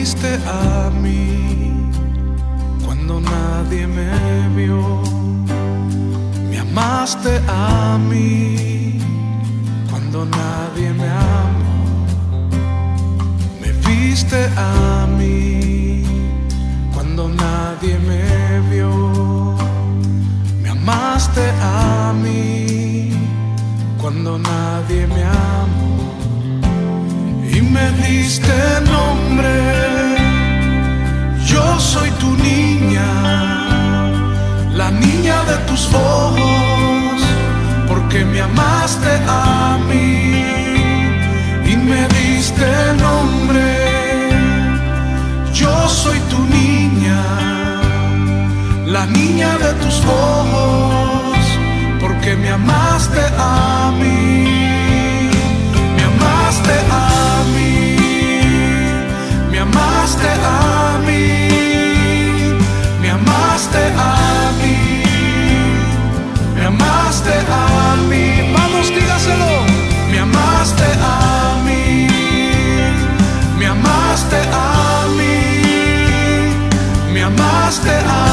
diste a mí cuando nadie me vio. Me amaste a mí cuando nadie me amó. Me viste a mí cuando nadie me vio. Me amaste a mí cuando nadie me amó y me diste soy tu niña, la niña de tus ojos, porque me amaste a mí y me diste nombre. Yo soy tu niña, la niña de tus ojos, porque me amaste a mí. that I